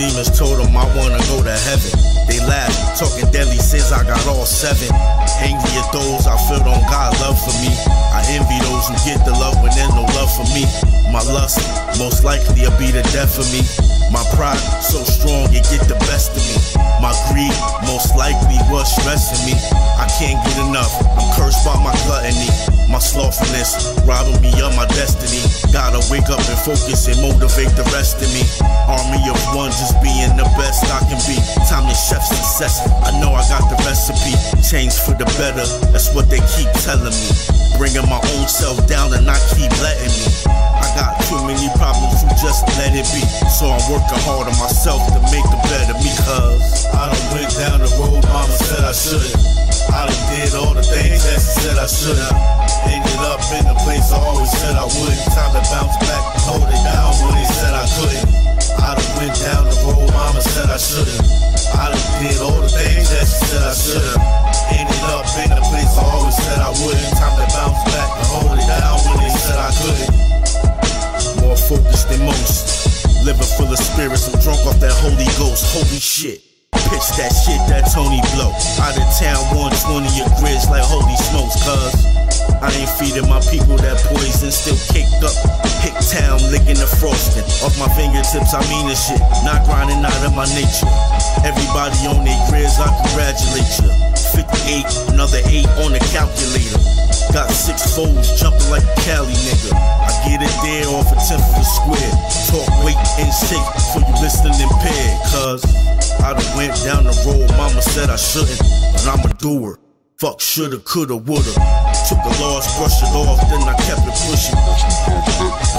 demons told him I wanna go to heaven. They laugh, talking deadly sins, I got all seven. Angry at those I feel on God love for me. I envy those who get the love when there's no love for me. My lust, most likely, will be the death of me. My pride, so strong, it get the best of me. My greed, most likely, was stressing me. I can't get enough, I'm cursed by my gluttony. My slothfulness, robbing me of my destiny. Gotta wake up and focus and motivate the rest of me. Chef success, I know I got the recipe. Change for the better, that's what they keep telling me. Bringing my own self down and not keep letting me. I got too many problems to just let it be. So I'm working hard on myself to make a better me. Cause I done went down the road mama said I shouldn't. I done did all the things that she said I shouldn't. Ended up in the place I always said I wouldn't. Time to bounce back, hold it down when they said I couldn't. I done went down the road mama said I shouldn't. Did all the things that she said I shouldn't. Ended up in the place I always said I wouldn't. Time to bounce back and hold it down when they said I couldn't more focused than most. Living full of spirits, I'm drunk off that Holy Ghost. Holy shit. Pitch that shit that Tony blow. Out of town, 120 your grids like holy smokes, cuz. I ain't feeding my people that poison, still caked up. Town, licking the frosting. Off my fingertips, I mean the shit. Not grinding out of my nature. Everybody on their grids, I congratulate you. 58, another 8 on the calculator. Got six foes jumping like a Cali nigga. I get it there off a 10 for the square. Talk weight and shake for you listening impaired. Cause I done went down the road, mama said I shouldn't, but I'm a doer. Fuck shoulda, coulda, woulda. Took a loss, brushed it off, then I kept it pushing.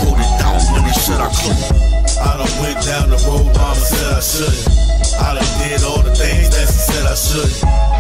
Pulled it down when they said I couldn't. I done went down the road, mama said I shouldn't. I done did all the things that she said I shouldn't.